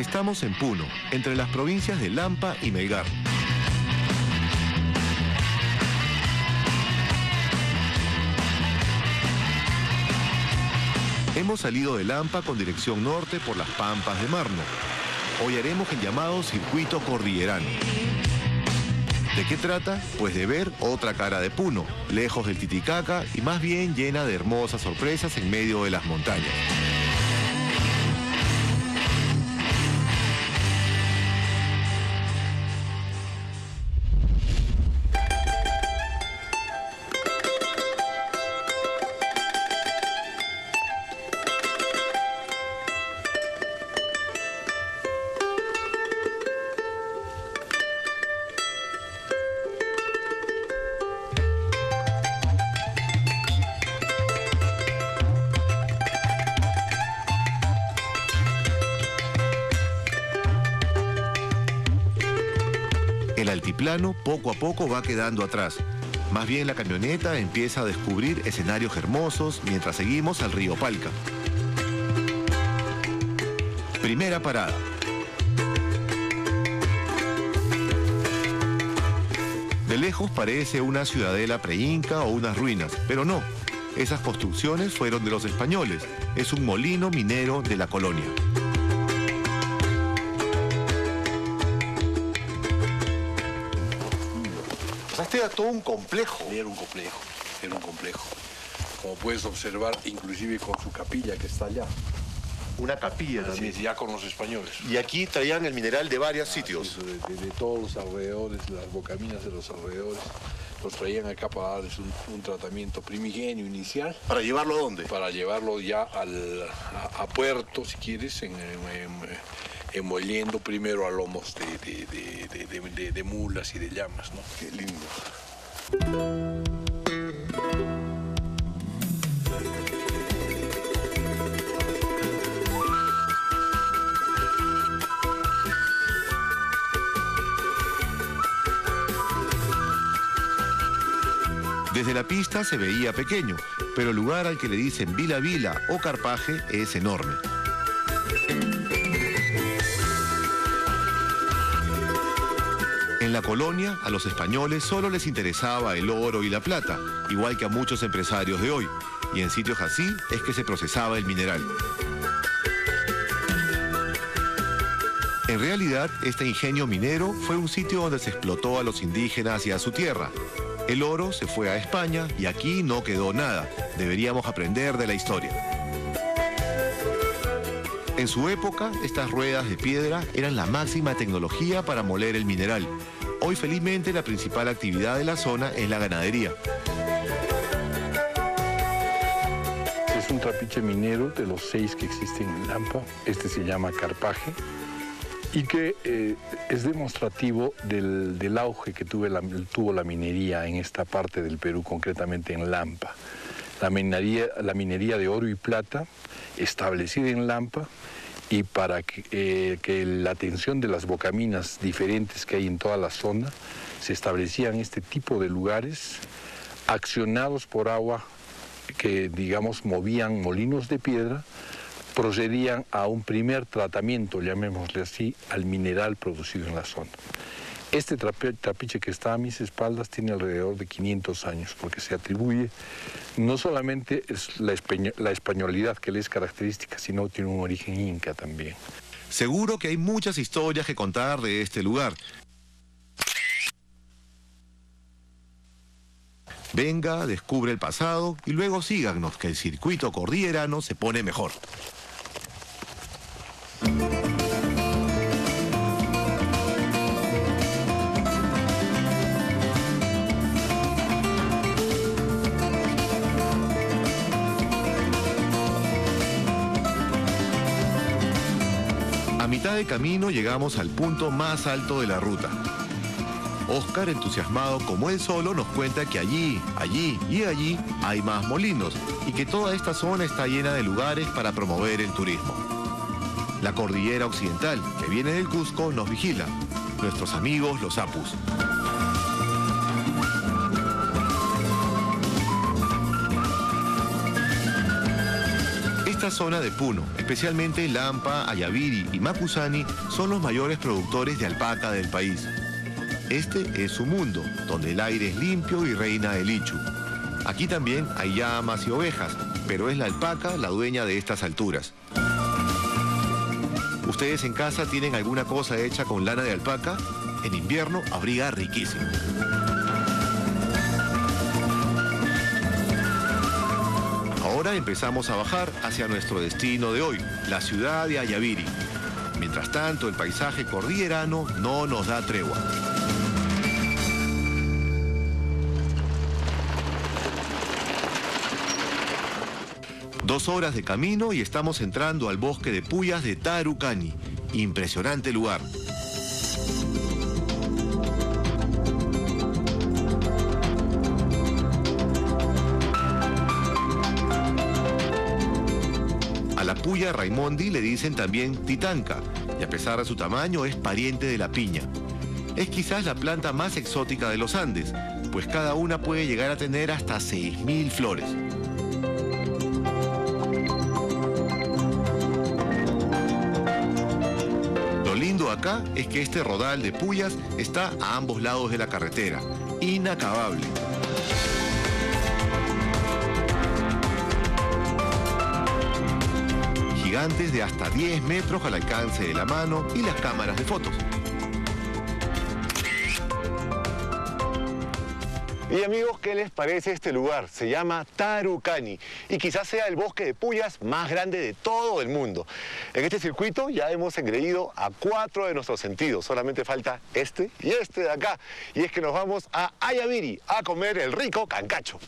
Estamos en Puno, entre las provincias de Lampa y Melgar. Hemos salido de Lampa con dirección norte por las Pampas de Marno. Hoy haremos el llamado circuito cordillerano. ¿De qué trata? Pues de ver otra cara de Puno, lejos del Titicaca y más bien llena de hermosas sorpresas en medio de las montañas. El altiplano poco a poco va quedando atrás. Más bien la camioneta empieza a descubrir escenarios hermosos mientras seguimos al río Palca. Primera parada. De lejos parece una ciudadela preinca o unas ruinas, pero no. Esas construcciones fueron de los españoles. Es un molino minero de la colonia. Era todo un complejo. Era un complejo, era un complejo. Como puedes observar, inclusive con su capilla que está allá. Una capilla Así también. es, ya con los españoles. Y aquí traían el mineral de varios sitios. Eso de, de- de todos los alrededores, las bocaminas de los alrededores, los traían acá para darles un, un tratamiento primigenio inicial, ¿Para llevarlo a dónde? para llevarlo ya al, a, a puerto, si quieres, en, primero a lomos de mulas y de llamas, ¿no? Qué lindo. Desde la pista se veía pequeño, pero el lugar al que le dicen Vila Vila o Carpaje es enorme. En la colonia, a los españoles solo les interesaba el oro y la plata, igual que a muchos empresarios de hoy, y en sitios así es que se procesaba el mineral. En realidad, este ingenio minero fue un sitio donde se explotó a los indígenas y a su tierra. El oro se fue a España y aquí no quedó nada. Deberíamos aprender de la historia. En su época, estas ruedas de piedra eran la máxima tecnología para moler el mineral. Hoy, felizmente, la principal actividad de la zona es la ganadería. Es un trapiche minero de los seis que existen en Lampa. Este se llama Carpaje y que eh, es demostrativo del, auge que tuvo la minería en esta parte del Perú, concretamente en Lampa. La minería, la minería de oro y plata establecida en Lampa y para que, eh, que la atención de las bocaminas diferentes que hay en toda la zona, se establecían este tipo de lugares accionados por agua que, digamos, movían molinos de piedra, procedían a un primer tratamiento, llamémosle así, al mineral producido en la zona. Este trapiche que está a mis espaldas tiene alrededor de 500 años, porque se atribuye no solamente la, la españolidad que le es característica, sino tiene un origen inca también. Seguro que hay muchas historias que contar de este lugar. Venga, descubre el pasado y luego síganos que el circuito cordillerano se pone mejor. Mitad de camino llegamos al punto más alto de la ruta. Oscar, entusiasmado como él solo, nos cuenta que allí, allí y allí hay más molinos y que toda esta zona está llena de lugares para promover el turismo. La cordillera occidental, que viene del Cusco, nos vigila. Nuestros amigos los Apus. Esta zona de Puno, especialmente Lampa, Ayaviri y Macusani, son los mayores productores de alpaca del país. Este es su mundo, donde el aire es limpio y reina el ichu. Aquí también hay llamas y ovejas, pero es la alpaca la dueña de estas alturas. ¿Ustedes en casa tienen alguna cosa hecha con lana de alpaca? En invierno abriga riquísimo. Empezamos a bajar hacia nuestro destino de hoy, la ciudad de Ayaviri. Mientras tanto, el paisaje cordillerano no nos da tregua. Dos horas de camino y estamos entrando al bosque de puyas de Tarucani. Impresionante lugar. A la puya Raimondi le dicen también titanca y a pesar de su tamaño es pariente de la piña. Es quizás la planta más exótica de los Andes, pues cada una puede llegar a tener hasta 6.000 flores. Lo lindo acá es que este rodal de puyas está a ambos lados de la carretera, inacabable. Gigantes de hasta 10 metros al alcance de la mano y las cámaras de fotos. Y amigos, ¿qué les parece este lugar? Se llama Tarucani y quizás sea el bosque de puyas más grande de todo el mundo. En este circuito ya hemos engreído a cuatro de nuestros sentidos, solamente falta este y este de acá. Y es que nos vamos a Ayaviri a comer el rico cancacho.